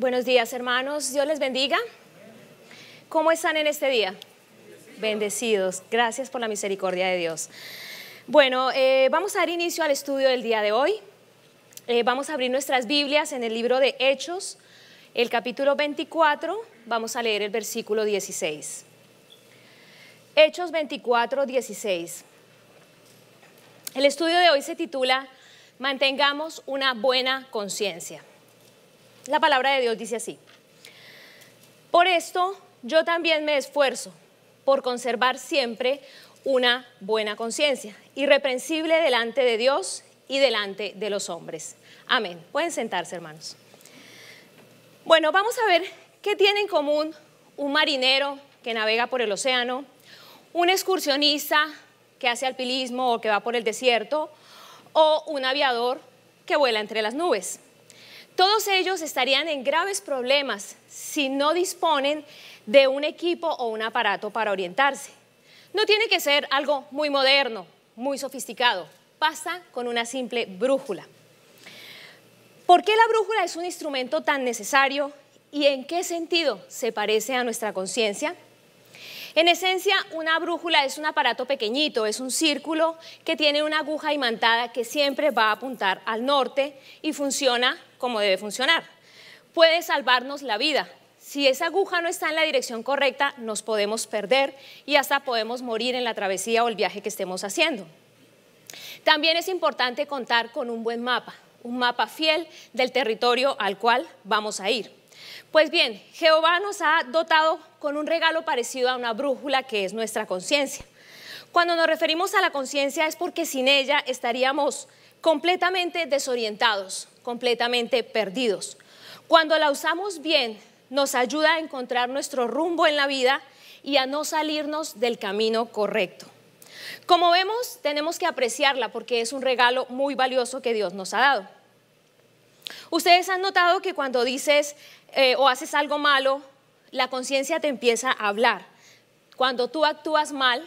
Buenos días, hermanos. Dios les bendiga. ¿Cómo están en este día? Bendecidos. Gracias por la misericordia de Dios. Bueno, eh, vamos a dar inicio al estudio del día de hoy. Eh, vamos a abrir nuestras Biblias en el libro de Hechos, el capítulo 24. Vamos a leer el versículo 16. Hechos 24, 16. El estudio de hoy se titula Mantengamos una buena conciencia. La palabra de Dios dice así. Por esto yo también me esfuerzo por conservar siempre una buena conciencia, irreprensible delante de Dios y delante de los hombres. Amén. Pueden sentarse, hermanos. Bueno, vamos a ver qué tiene en común un marinero que navega por el océano, un excursionista que hace alpinismo o que va por el desierto, o un aviador que vuela entre las nubes. Todos ellos estarían en graves problemas si no disponen de un equipo o un aparato para orientarse. No tiene que ser algo muy moderno, muy sofisticado. Pasa con una simple brújula. ¿Por qué la brújula es un instrumento tan necesario y en qué sentido se parece a nuestra conciencia? En esencia, una brújula es un aparato pequeñito, es un círculo que tiene una aguja imantada que siempre va a apuntar al norte y funciona como debe funcionar. Puede salvarnos la vida. Si esa aguja no está en la dirección correcta, nos podemos perder y hasta podemos morir en la travesía o el viaje que estemos haciendo. También es importante contar con un buen mapa, un mapa fiel del territorio al cual vamos a ir. Pues bien, Jehová nos ha dotado con un regalo parecido a una brújula que es nuestra conciencia. Cuando nos referimos a la conciencia es porque sin ella estaríamos completamente desorientados, completamente perdidos. Cuando la usamos bien, nos ayuda a encontrar nuestro rumbo en la vida y a no salirnos del camino correcto. Como vemos, tenemos que apreciarla porque es un regalo muy valioso que Dios nos ha dado. Ustedes han notado que cuando dices eh, o haces algo malo, la conciencia te empieza a hablar. Cuando tú actúas mal,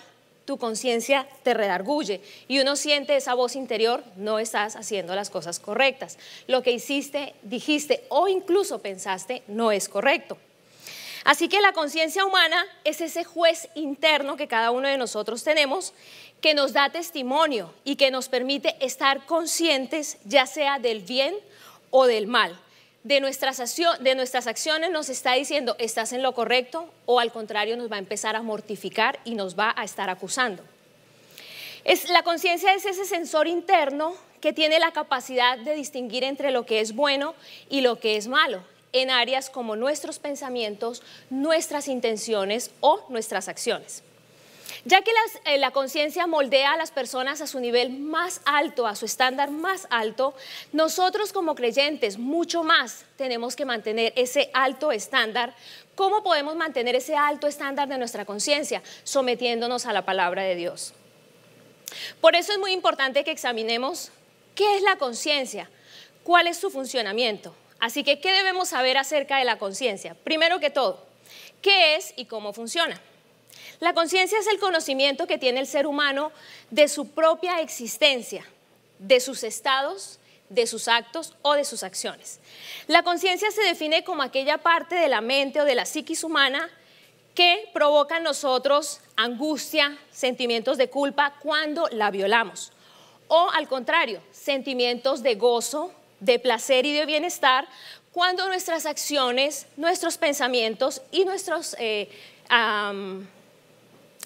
tu conciencia te redarguye y uno siente esa voz interior, no estás haciendo las cosas correctas. Lo que hiciste, dijiste o incluso pensaste no es correcto. Así que la conciencia humana es ese juez interno que cada uno de nosotros tenemos que nos da testimonio y que nos permite estar conscientes ya sea del bien o del mal de nuestras, de nuestras acciones nos está diciendo, estás en lo correcto, o al contrario nos va a empezar a mortificar y nos va a estar acusando. Es, la conciencia es ese sensor interno que tiene la capacidad de distinguir entre lo que es bueno y lo que es malo en áreas como nuestros pensamientos, nuestras intenciones o nuestras acciones. Ya que eh, la conciencia moldea a las personas a su nivel más alto, a su estándar más alto, nosotros como creyentes mucho más tenemos que mantener ese alto estándar. ¿Cómo podemos mantener ese alto estándar de nuestra conciencia? Sometiéndonos a la palabra de Dios. Por eso es muy importante que examinemos qué es la conciencia, cuál es su funcionamiento. Así que, ¿qué debemos saber acerca de la conciencia? Primero que todo, ¿qué es y cómo funciona? La conciencia es el conocimiento que tiene el ser humano de su propia existencia, de sus estados, de sus actos o de sus acciones. La conciencia se define como aquella parte de la mente o de la psiquis humana que provoca en nosotros angustia, sentimientos de culpa cuando la violamos. O al contrario, sentimientos de gozo, de placer y de bienestar cuando nuestras acciones, nuestros pensamientos y nuestros eh,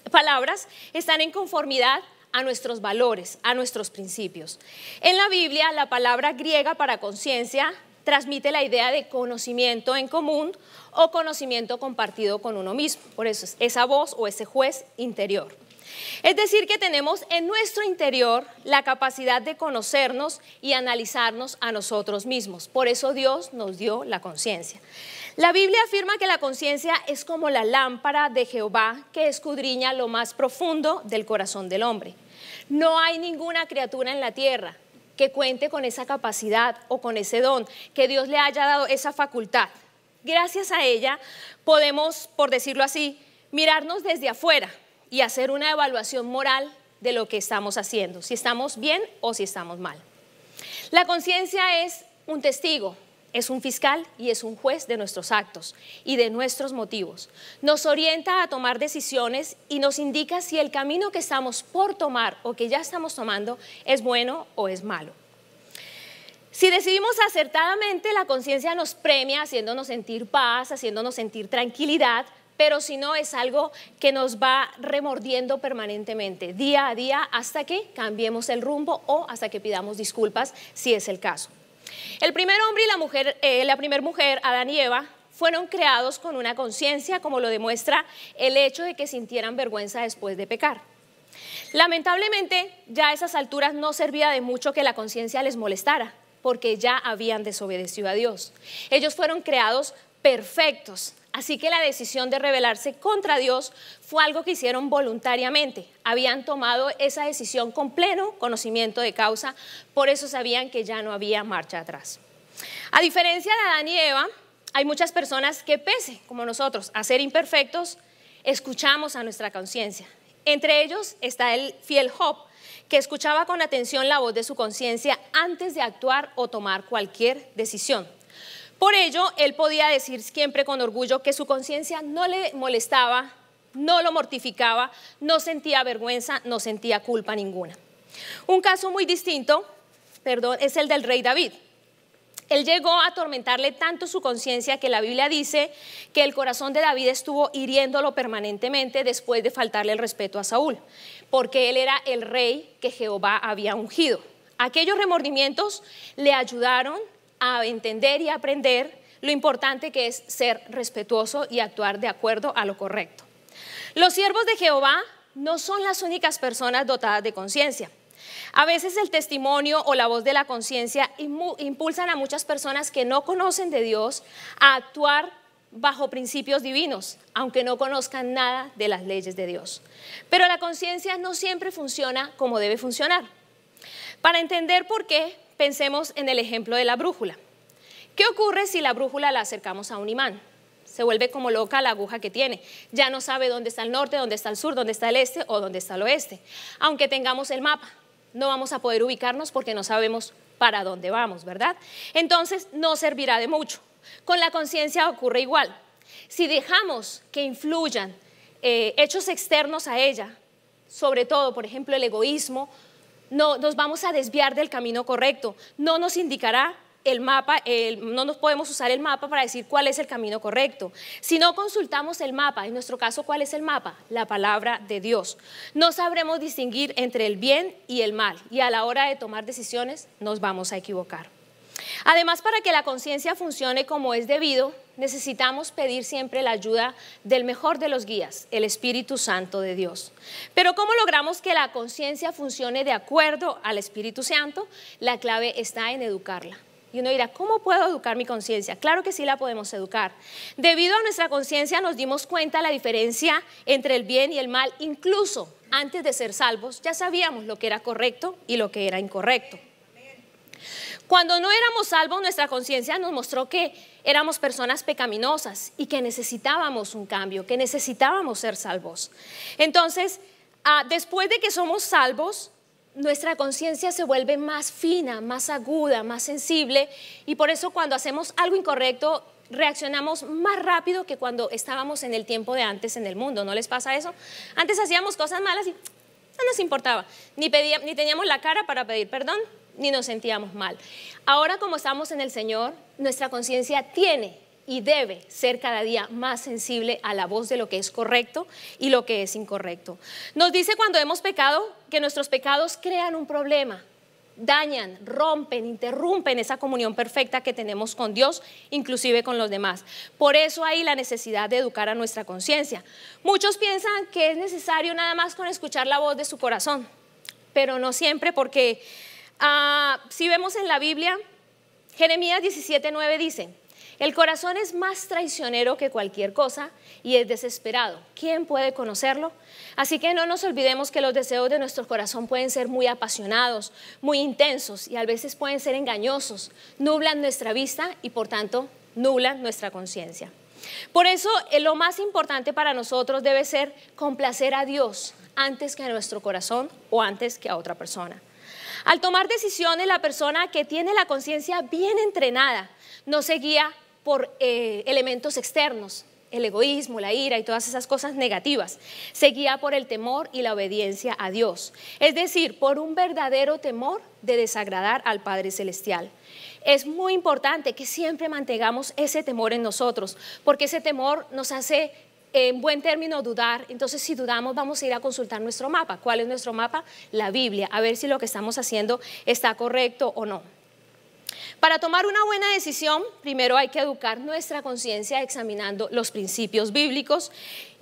palabras están en conformidad a nuestros valores, a nuestros principios. En la Biblia, la palabra griega para conciencia transmite la idea de conocimiento en común o conocimiento compartido con uno mismo. Por eso es esa voz o ese juez interior. Es decir, que tenemos en nuestro interior la capacidad de conocernos y analizarnos a nosotros mismos. Por eso Dios nos dio la conciencia. La Biblia afirma que la conciencia es como la lámpara de Jehová que escudriña lo más profundo del corazón del hombre. No hay ninguna criatura en la tierra que cuente con esa capacidad o con ese don, que Dios le haya dado esa facultad. Gracias a ella podemos, por decirlo así, mirarnos desde afuera y hacer una evaluación moral de lo que estamos haciendo, si estamos bien o si estamos mal. La conciencia es un testigo, es un fiscal y es un juez de nuestros actos y de nuestros motivos. Nos orienta a tomar decisiones y nos indica si el camino que estamos por tomar o que ya estamos tomando es bueno o es malo. Si decidimos acertadamente, la conciencia nos premia haciéndonos sentir paz, haciéndonos sentir tranquilidad, pero si no es algo que nos va remordiendo permanentemente, día a día, hasta que cambiemos el rumbo o hasta que pidamos disculpas, si es el caso. El primer hombre y la mujer, eh, la primera mujer, Adán y Eva, fueron creados con una conciencia, como lo demuestra el hecho de que sintieran vergüenza después de pecar. Lamentablemente, ya a esas alturas no servía de mucho que la conciencia les molestara, porque ya habían desobedecido a Dios. Ellos fueron creados perfectos, Así que la decisión de rebelarse contra Dios fue algo que hicieron voluntariamente. Habían tomado esa decisión con pleno conocimiento de causa, por eso sabían que ya no había marcha atrás. A diferencia de Adán y Eva, hay muchas personas que pese, como nosotros, a ser imperfectos, escuchamos a nuestra conciencia. Entre ellos está el fiel Job, que escuchaba con atención la voz de su conciencia antes de actuar o tomar cualquier decisión. Por ello, él podía decir siempre con orgullo que su conciencia no le molestaba, no lo mortificaba, no sentía vergüenza, no sentía culpa ninguna. Un caso muy distinto, perdón, es el del rey David. Él llegó a atormentarle tanto su conciencia que la Biblia dice que el corazón de David estuvo hiriéndolo permanentemente después de faltarle el respeto a Saúl, porque él era el rey que Jehová había ungido. Aquellos remordimientos le ayudaron a entender y aprender lo importante que es ser respetuoso y actuar de acuerdo a lo correcto. Los siervos de Jehová no son las únicas personas dotadas de conciencia. A veces el testimonio o la voz de la conciencia impulsan a muchas personas que no conocen de Dios a actuar bajo principios divinos, aunque no conozcan nada de las leyes de Dios. Pero la conciencia no siempre funciona como debe funcionar. Para entender por qué, Pensemos en el ejemplo de la brújula. ¿Qué ocurre si la brújula la acercamos a un imán? Se vuelve como loca la aguja que tiene. Ya no sabe dónde está el norte, dónde está el sur, dónde está el este o dónde está el oeste. Aunque tengamos el mapa, no vamos a poder ubicarnos porque no sabemos para dónde vamos, ¿verdad? Entonces no servirá de mucho. Con la conciencia ocurre igual. Si dejamos que influyan eh, hechos externos a ella, sobre todo, por ejemplo, el egoísmo, no nos vamos a desviar del camino correcto. No nos indicará el mapa, no nos podemos usar el mapa para decir cuál es el camino correcto. Si no consultamos el mapa, en nuestro caso, ¿cuál es el mapa? La palabra de Dios. No sabremos distinguir entre el bien y el mal y a la hora de tomar decisiones nos vamos a equivocar. Además, para que la conciencia funcione como es debido, necesitamos pedir siempre la ayuda del mejor de los guías, el Espíritu Santo de Dios. Pero ¿cómo logramos que la conciencia funcione de acuerdo al Espíritu Santo? La clave está en educarla. Y uno dirá, ¿cómo puedo educar mi conciencia? Claro que sí la podemos educar. Debido a nuestra conciencia nos dimos cuenta la diferencia entre el bien y el mal, incluso antes de ser salvos, ya sabíamos lo que era correcto y lo que era incorrecto. Cuando no éramos salvos, nuestra conciencia nos mostró que éramos personas pecaminosas y que necesitábamos un cambio, que necesitábamos ser salvos. Entonces, ah, después de que somos salvos, nuestra conciencia se vuelve más fina, más aguda, más sensible y por eso cuando hacemos algo incorrecto reaccionamos más rápido que cuando estábamos en el tiempo de antes en el mundo. ¿No les pasa eso? Antes hacíamos cosas malas y no nos importaba, ni, ni teníamos la cara para pedir perdón, ni nos sentíamos mal. Ahora como estamos en el Señor, nuestra conciencia tiene y debe ser cada día más sensible a la voz de lo que es correcto y lo que es incorrecto. Nos dice cuando hemos pecado que nuestros pecados crean un problema, dañan, rompen, interrumpen esa comunión perfecta que tenemos con Dios, inclusive con los demás. Por eso hay la necesidad de educar a nuestra conciencia. Muchos piensan que es necesario nada más con escuchar la voz de su corazón, pero no siempre porque Ah, si vemos en la Biblia, Jeremías 17:9 dice, el corazón es más traicionero que cualquier cosa y es desesperado. ¿Quién puede conocerlo? Así que no nos olvidemos que los deseos de nuestro corazón pueden ser muy apasionados, muy intensos y a veces pueden ser engañosos, nublan nuestra vista y por tanto nublan nuestra conciencia. Por eso eh, lo más importante para nosotros debe ser complacer a Dios antes que a nuestro corazón o antes que a otra persona. Al tomar decisiones, la persona que tiene la conciencia bien entrenada no se guía por eh, elementos externos, el egoísmo, la ira y todas esas cosas negativas. Se guía por el temor y la obediencia a Dios. Es decir, por un verdadero temor de desagradar al Padre Celestial. Es muy importante que siempre mantengamos ese temor en nosotros, porque ese temor nos hace en buen término dudar. Entonces, si dudamos, vamos a ir a consultar nuestro mapa. ¿Cuál es nuestro mapa? La Biblia, a ver si lo que estamos haciendo está correcto o no. Para tomar una buena decisión, primero hay que educar nuestra conciencia examinando los principios bíblicos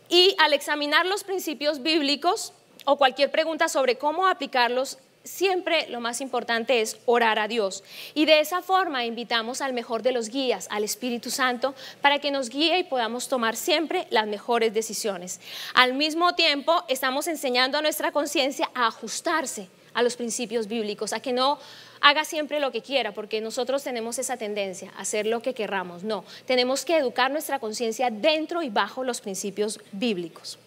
y al examinar los principios bíblicos o cualquier pregunta sobre cómo aplicarlos, siempre lo más importante es orar a Dios. Y de esa forma invitamos al mejor de los guías, al Espíritu Santo, para que nos guíe y podamos tomar siempre las mejores decisiones. Al mismo tiempo, estamos enseñando a nuestra conciencia a ajustarse a los principios bíblicos, a que no haga siempre lo que quiera, porque nosotros tenemos esa tendencia a hacer lo que querramos. No, tenemos que educar nuestra conciencia dentro y bajo los principios bíblicos.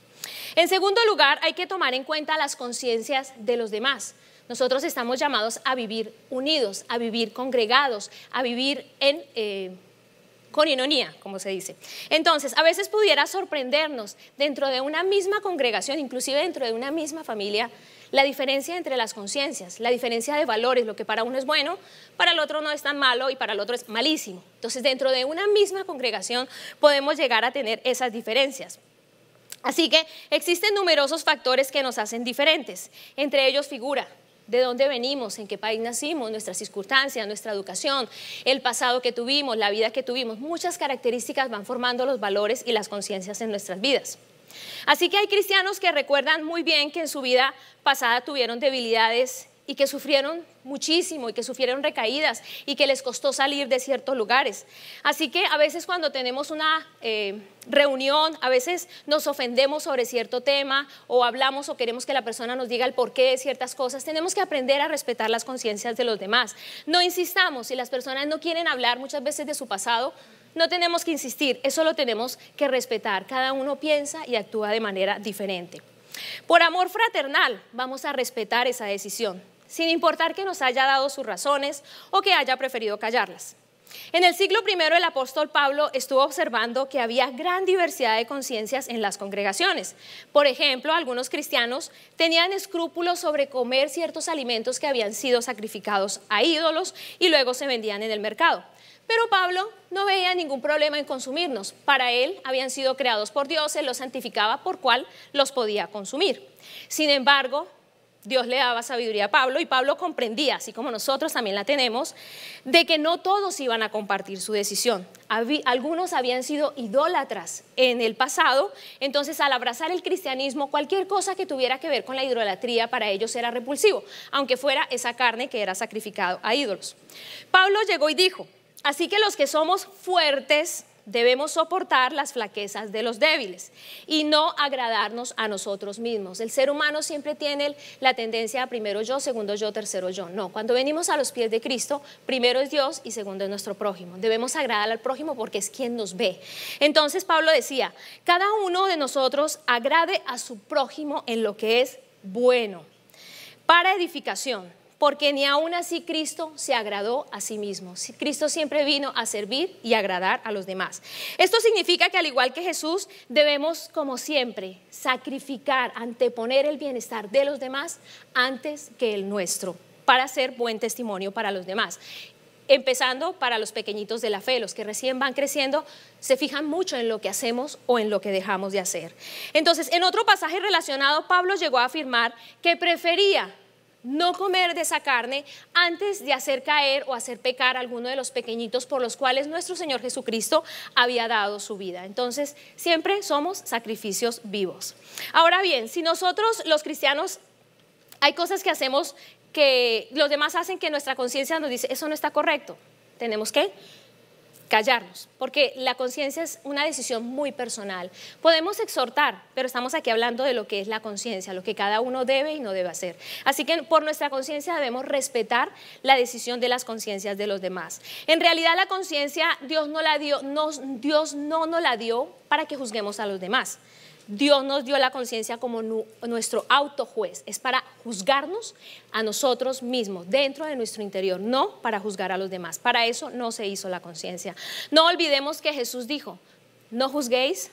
En segundo lugar, hay que tomar en cuenta las conciencias de los demás. Nosotros estamos llamados a vivir unidos, a vivir congregados, a vivir. Eh, con inonía, como se dice. Entonces, a veces pudiera sorprendernos dentro de una misma congregación, inclusive dentro de una misma familia, la diferencia entre las conciencias, la diferencia de valores, lo que para uno es bueno, para el otro no es tan malo y para el otro es malísimo. Entonces, dentro de una misma congregación podemos llegar a tener esas diferencias. Así que existen numerosos factores que nos hacen diferentes. Entre ellos figura de dónde venimos, en qué país nacimos, nuestras circunstancias, nuestra educación, el pasado que tuvimos, la vida que tuvimos. Muchas características van formando los valores y las conciencias en nuestras vidas. Así que hay cristianos que recuerdan muy bien que en su vida pasada tuvieron debilidades y que sufrieron muchísimo y que sufrieron recaídas y que les costó salir de ciertos lugares. Así que a veces cuando tenemos una eh, reunión, a veces nos ofendemos sobre cierto tema o hablamos o queremos que la persona nos diga el porqué de ciertas cosas, tenemos que aprender a respetar las conciencias de los demás. No insistamos, si las personas no quieren hablar muchas veces de su pasado, no tenemos que insistir, eso lo tenemos que respetar. Cada uno piensa y actúa de manera diferente. Por amor fraternal vamos a respetar esa decisión, sin importar que nos haya dado sus razones o que haya preferido callarlas. En el siglo I el apóstol Pablo estuvo observando que había gran diversidad de conciencias en las congregaciones. Por ejemplo, algunos cristianos tenían escrúpulos sobre comer ciertos alimentos que habían sido sacrificados a ídolos y luego se vendían en el mercado. Pero Pablo no veía ningún problema en consumirnos. Para él habían sido creados por Dios, él los santificaba por cual los podía consumir. Sin embargo, Dios le daba sabiduría a Pablo y Pablo comprendía, así como nosotros también la tenemos, de que no todos iban a compartir su decisión. Algunos habían sido idólatras en el pasado, entonces al abrazar el cristianismo, cualquier cosa que tuviera que ver con la idolatría para ellos era repulsivo, aunque fuera esa carne que era sacrificado a ídolos. Pablo llegó y dijo, Así que los que somos fuertes debemos soportar las flaquezas de los débiles y no agradarnos a nosotros mismos. El ser humano siempre tiene la tendencia a primero yo, segundo yo, tercero yo. No, cuando venimos a los pies de Cristo, primero es Dios y segundo es nuestro prójimo. Debemos agradar al prójimo porque es quien nos ve. Entonces Pablo decía, cada uno de nosotros agrade a su prójimo en lo que es bueno, para edificación porque ni aún así Cristo se agradó a sí mismo. Cristo siempre vino a servir y agradar a los demás. Esto significa que al igual que Jesús, debemos, como siempre, sacrificar, anteponer el bienestar de los demás antes que el nuestro, para ser buen testimonio para los demás empezando para los pequeñitos de la fe, los que recién van creciendo, se fijan mucho en lo que hacemos o en lo que dejamos de hacer. Entonces, en otro pasaje relacionado, Pablo llegó a afirmar que prefería no comer de esa carne antes de hacer caer o hacer pecar a alguno de los pequeñitos por los cuales nuestro Señor Jesucristo había dado su vida. Entonces, siempre somos sacrificios vivos. Ahora bien, si nosotros los cristianos hay cosas que hacemos que los demás hacen que nuestra conciencia nos dice, eso no está correcto, tenemos que callarnos, porque la conciencia es una decisión muy personal. Podemos exhortar, pero estamos aquí hablando de lo que es la conciencia, lo que cada uno debe y no debe hacer. Así que por nuestra conciencia debemos respetar la decisión de las conciencias de los demás. En realidad la conciencia Dios no la dio, Dios no nos la dio para que juzguemos a los demás. Dios nos dio la conciencia como nuestro autojuez. Es para juzgarnos a nosotros mismos, dentro de nuestro interior, no para juzgar a los demás. Para eso no se hizo la conciencia. No olvidemos que Jesús dijo, no juzguéis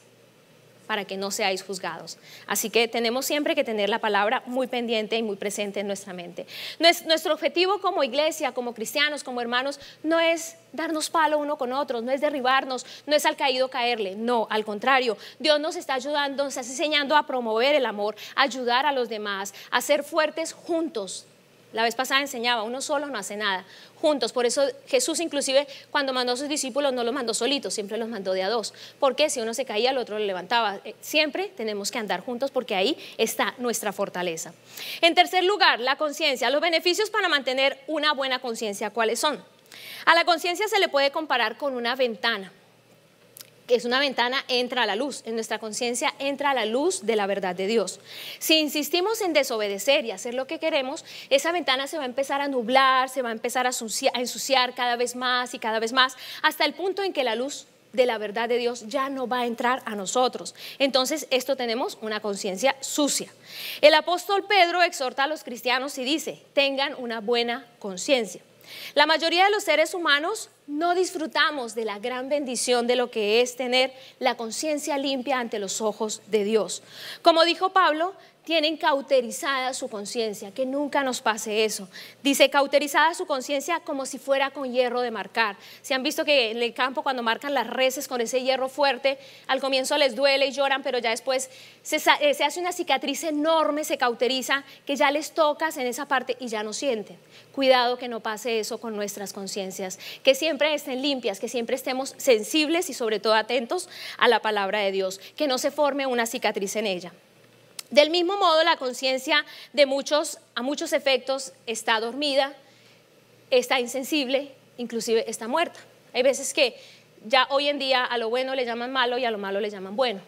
para que no seáis juzgados. Así que tenemos siempre que tener la palabra muy pendiente y muy presente en nuestra mente. Nuestro objetivo como iglesia, como cristianos, como hermanos, no es darnos palo uno con otros, no es derribarnos, no es al caído caerle, no, al contrario, Dios nos está ayudando, nos está enseñando a promover el amor, a ayudar a los demás, a ser fuertes juntos, la vez pasada enseñaba, uno solo no hace nada, juntos. Por eso Jesús inclusive cuando mandó a sus discípulos no los mandó solitos, siempre los mandó de a dos. Porque si uno se caía, el otro lo levantaba. Eh, siempre tenemos que andar juntos porque ahí está nuestra fortaleza. En tercer lugar, la conciencia. Los beneficios para mantener una buena conciencia, ¿cuáles son? A la conciencia se le puede comparar con una ventana es una ventana, entra a la luz. En nuestra conciencia entra a la luz de la verdad de Dios. Si insistimos en desobedecer y hacer lo que queremos, esa ventana se va a empezar a nublar, se va a empezar a ensuciar, cada vez más y cada vez más, hasta el punto en que la luz de la verdad de Dios ya no va a entrar a nosotros. Entonces, esto tenemos una conciencia sucia. El apóstol Pedro exhorta a los cristianos y dice, tengan una buena conciencia. La mayoría de los seres humanos no disfrutamos de la gran bendición de lo que es tener la conciencia limpia ante los ojos de Dios. Como dijo Pablo, tienen cauterizada su conciencia, que nunca nos pase eso. Dice, cauterizada su conciencia como si fuera con hierro de marcar. Se han visto que en el campo cuando marcan las reses con ese hierro fuerte, al comienzo les duele y lloran, pero ya después se, eh, se hace una cicatriz enorme, se cauteriza, que ya les tocas en esa parte y ya no sienten. Cuidado que no pase eso con nuestras conciencias, que siempre estén limpias, que siempre estemos sensibles y sobre todo atentos a la palabra de Dios, que no se forme una cicatriz en ella. Del mismo modo, la conciencia de muchos, a muchos efectos, está dormida, está insensible, inclusive está muerta. Hay veces que ya hoy en día a lo bueno le llaman malo y a lo malo le llaman bueno.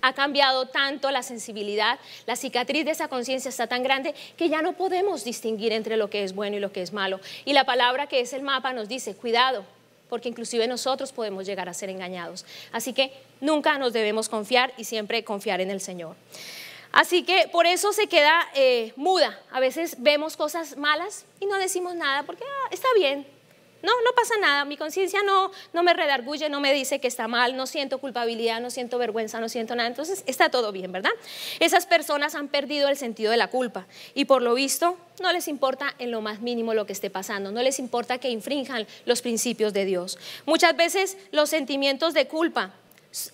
Ha cambiado tanto la sensibilidad, la cicatriz de esa conciencia está tan grande que ya no podemos distinguir entre lo que es bueno y lo que es malo. Y la palabra que es el mapa nos dice, cuidado, porque inclusive nosotros podemos llegar a ser engañados. Así que nunca nos debemos confiar y siempre confiar en el Señor. Así que por eso se queda eh, muda. A veces vemos cosas malas y no decimos nada porque ah, está bien. No, no pasa nada. Mi conciencia no, no me redarguye, no me dice que está mal, no siento culpabilidad, no siento vergüenza, no siento nada. Entonces está todo bien, ¿verdad? Esas personas han perdido el sentido de la culpa y por lo visto no les importa en lo más mínimo lo que esté pasando, no les importa que infrinjan los principios de Dios. Muchas veces los sentimientos de culpa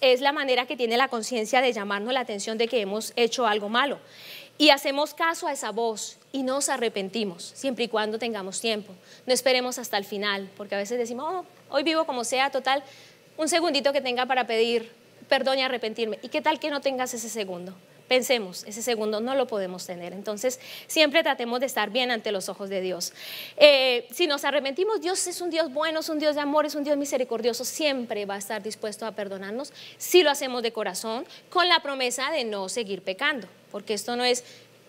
es la manera que tiene la conciencia de llamarnos la atención de que hemos hecho algo malo. Y hacemos caso a esa voz y nos arrepentimos, siempre y cuando tengamos tiempo. No esperemos hasta el final, porque a veces decimos, oh, hoy vivo como sea, total, un segundito que tenga para pedir perdón y arrepentirme. ¿Y qué tal que no tengas ese segundo? Pensemos, ese segundo no lo podemos tener. Entonces, siempre tratemos de estar bien ante los ojos de Dios. Eh, si nos arrepentimos, Dios es un Dios bueno, es un Dios de amor, es un Dios misericordioso, siempre va a estar dispuesto a perdonarnos si lo hacemos de corazón, con la promesa de no seguir pecando, porque esto no es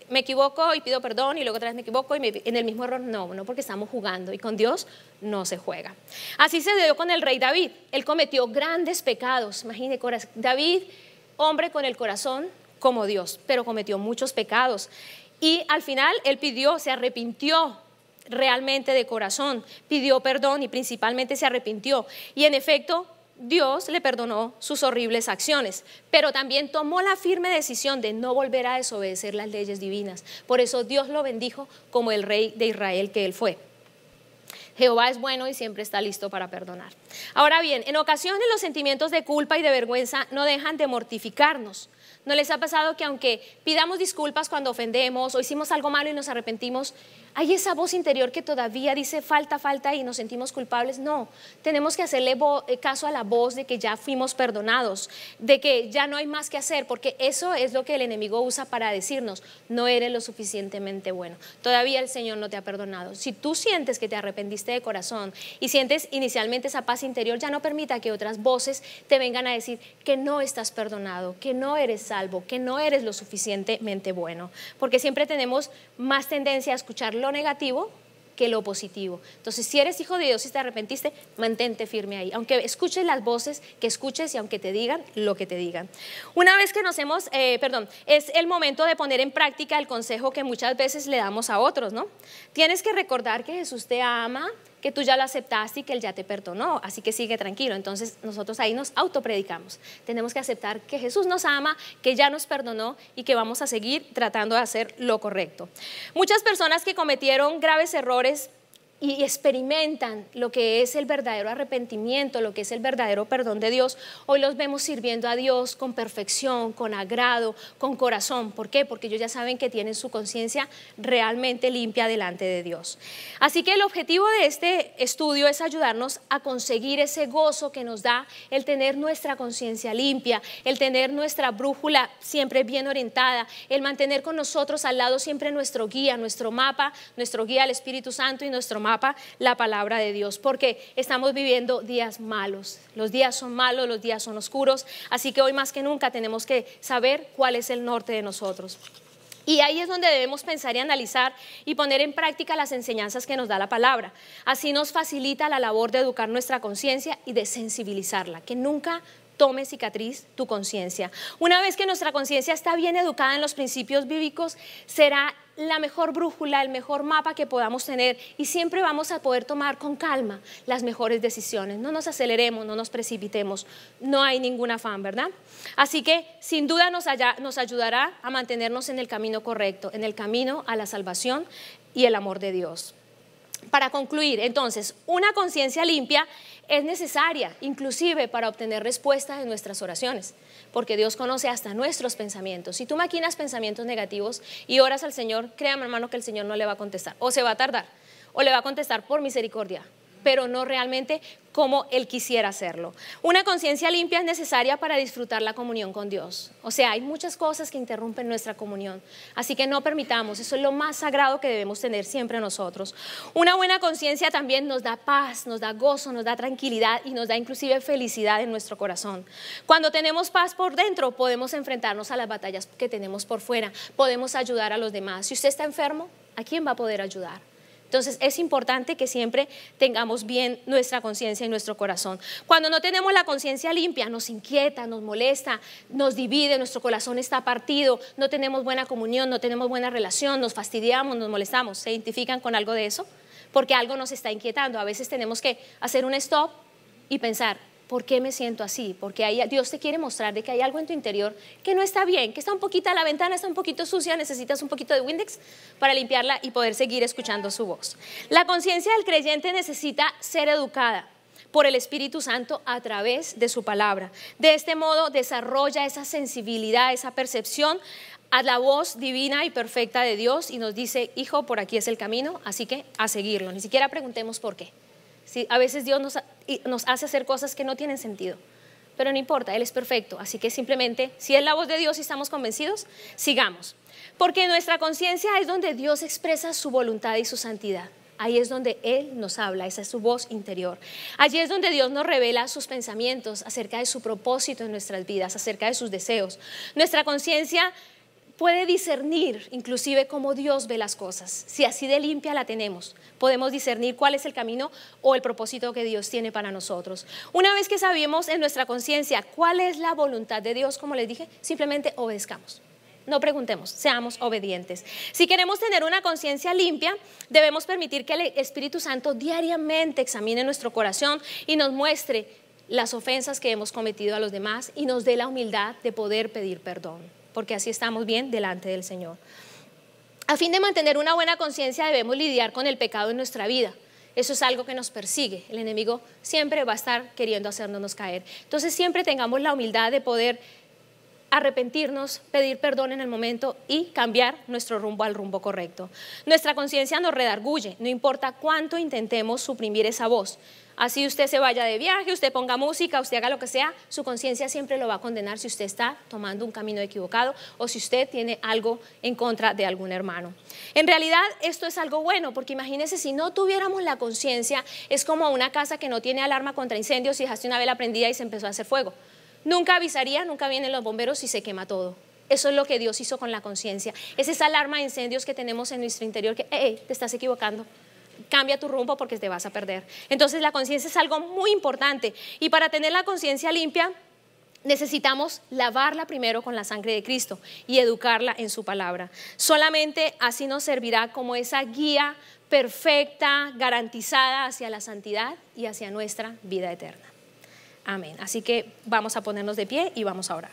me equivoco y pido perdón y luego otra vez me equivoco y en el mismo error, no, no porque estamos jugando y con Dios no se juega. Así se dio con el rey David, él cometió grandes pecados, imagínate, David, hombre con el corazón como Dios, pero cometió muchos pecados. Y al final él pidió, se arrepintió realmente de corazón, pidió perdón y principalmente se arrepintió. Y en efecto, Dios le perdonó sus horribles acciones, pero también tomó la firme decisión de no volver a desobedecer las leyes divinas. Por eso Dios lo bendijo como el rey de Israel que él fue. Jehová es bueno y siempre está listo para perdonar. Ahora bien, en ocasiones los sentimientos de culpa y de vergüenza no dejan de mortificarnos. ¿No les ha pasado que aunque pidamos disculpas cuando ofendemos o hicimos algo malo y nos arrepentimos, hay esa voz interior que todavía dice falta, falta y nos sentimos culpables. No, tenemos que hacerle eh, caso a la voz de que ya fuimos perdonados, de que ya no hay más que hacer, porque eso es lo que el enemigo usa para decirnos, no eres lo suficientemente bueno. Todavía el Señor no te ha perdonado. Si tú sientes que te arrepentiste de corazón y sientes inicialmente esa paz interior, ya no permita que otras voces te vengan a decir que no estás perdonado, que no eres que no eres lo suficientemente bueno, porque siempre tenemos más tendencia a escucharlo negativo que lo positivo. Entonces, si eres hijo de Dios y te arrepentiste, mantente firme ahí. Aunque escuches las voces que escuches y aunque te digan lo que te digan. Una vez que nos hemos, eh, perdón, es el momento de poner en práctica el consejo que muchas veces le damos a otros, ¿no? Tienes que recordar que Jesús te ama, que tú ya lo aceptaste y que Él ya te perdonó, así que sigue tranquilo. Entonces nosotros ahí nos autopredicamos. Tenemos que aceptar que Jesús nos ama, que ya nos perdonó y que vamos a seguir tratando de hacer lo correcto. Muchas personas que cometieron graves errores y experimentan lo que es el verdadero arrepentimiento, lo que es el verdadero perdón de Dios, hoy los vemos sirviendo a Dios con perfección, con agrado, con corazón. ¿Por qué? Porque ellos ya saben que tienen su conciencia realmente limpia delante de Dios. Así que el objetivo de este estudio es ayudarnos a conseguir ese gozo que nos da el tener nuestra conciencia limpia, el tener nuestra brújula siempre bien orientada, el mantener con nosotros al lado siempre nuestro guía, nuestro mapa, nuestro guía al Espíritu Santo y nuestro mapa la palabra de Dios, porque estamos viviendo días malos. Los días son malos, los días son oscuros, así que hoy más que nunca tenemos que saber cuál es el norte de nosotros. Y ahí es donde debemos pensar y analizar y poner en práctica las enseñanzas que nos da la palabra. Así nos facilita la labor de educar nuestra conciencia y de sensibilizarla, que nunca tome cicatriz tu conciencia. Una vez que nuestra conciencia está bien educada en los principios bíblicos, será la mejor brújula, el mejor mapa que podamos tener y siempre vamos a poder tomar con calma las mejores decisiones. No nos aceleremos, no nos precipitemos, no hay ningún afán, ¿verdad? Así que sin duda nos, nos ayudará a mantenernos en el camino correcto, en el camino a la salvación y el amor de Dios. Para concluir, entonces, una conciencia limpia es necesaria, inclusive para obtener respuestas en nuestras oraciones, porque Dios conoce hasta nuestros pensamientos. Si tú maquinas pensamientos negativos y oras al Señor, créame hermano que el Señor no le va a contestar, o se va a tardar, o le va a contestar por misericordia, pero no realmente como Él quisiera hacerlo. Una conciencia limpia es necesaria para disfrutar la comunión con Dios. O sea, hay muchas cosas que interrumpen nuestra comunión. Así que no permitamos, eso es lo más sagrado que debemos tener siempre nosotros. Una buena conciencia también nos da paz, nos da gozo, nos da tranquilidad y nos da inclusive felicidad en nuestro corazón. Cuando tenemos paz por dentro, podemos enfrentarnos a las batallas que tenemos por fuera, podemos ayudar a los demás. Si usted está enfermo, ¿a quién va a poder ayudar? Entonces es importante que siempre tengamos bien nuestra conciencia y nuestro corazón. Cuando no tenemos la conciencia limpia, nos inquieta, nos molesta, nos divide, nuestro corazón está partido, no tenemos buena comunión, no tenemos buena relación, nos fastidiamos, nos molestamos. ¿Se identifican con algo de eso? Porque algo nos está inquietando. A veces tenemos que hacer un stop y pensar, ¿Por qué me siento así? Porque Dios te quiere mostrar de que hay algo en tu interior que no está bien, que está un poquito, la ventana está un poquito sucia, necesitas un poquito de Windex para limpiarla y poder seguir escuchando su voz. La conciencia del creyente necesita ser educada por el Espíritu Santo a través de su palabra. De este modo desarrolla esa sensibilidad, esa percepción a la voz divina y perfecta de Dios y nos dice, hijo, por aquí es el camino, así que a seguirlo. Ni siquiera preguntemos por qué a veces Dios nos, nos hace hacer cosas que no tienen sentido, pero no importa, Él es perfecto, así que simplemente, si es la voz de Dios y estamos convencidos, sigamos. Porque nuestra conciencia es donde Dios expresa su voluntad y su santidad. Ahí es donde Él nos habla, esa es su voz interior. Allí es donde Dios nos revela sus pensamientos acerca de su propósito en nuestras vidas, acerca de sus deseos. Nuestra conciencia puede discernir inclusive cómo Dios ve las cosas. Si así de limpia la tenemos, podemos discernir cuál es el camino o el propósito que Dios tiene para nosotros. Una vez que sabemos en nuestra conciencia cuál es la voluntad de Dios, como les dije, simplemente obedezcamos. No preguntemos, seamos obedientes. Si queremos tener una conciencia limpia, debemos permitir que el Espíritu Santo diariamente examine nuestro corazón y nos muestre las ofensas que hemos cometido a los demás y nos dé la humildad de poder pedir perdón porque así estamos bien delante del Señor. A fin de mantener una buena conciencia debemos lidiar con el pecado en nuestra vida. Eso es algo que nos persigue. El enemigo siempre va a estar queriendo hacernos caer. Entonces siempre tengamos la humildad de poder arrepentirnos, pedir perdón en el momento y cambiar nuestro rumbo al rumbo correcto. Nuestra conciencia nos redarguye, no importa cuánto intentemos suprimir esa voz. Así usted se vaya de viaje, usted ponga música, usted haga lo que sea, su conciencia siempre lo va a condenar si usted está tomando un camino equivocado o si usted tiene algo en contra de algún hermano. En realidad esto es algo bueno porque imagínese si no tuviéramos la conciencia, es como una casa que no tiene alarma contra incendios y dejaste una vela prendida y se empezó a hacer fuego. Nunca avisaría, nunca vienen los bomberos y se quema todo. Eso es lo que Dios hizo con la conciencia. Es esa alarma de incendios que tenemos en nuestro interior que, hey, te estás equivocando cambia tu rumbo porque te vas a perder. Entonces la conciencia es algo muy importante y para tener la conciencia limpia necesitamos lavarla primero con la sangre de Cristo y educarla en su palabra. Solamente así nos servirá como esa guía perfecta, garantizada hacia la santidad y hacia nuestra vida eterna. Amén. Así que vamos a ponernos de pie y vamos a orar.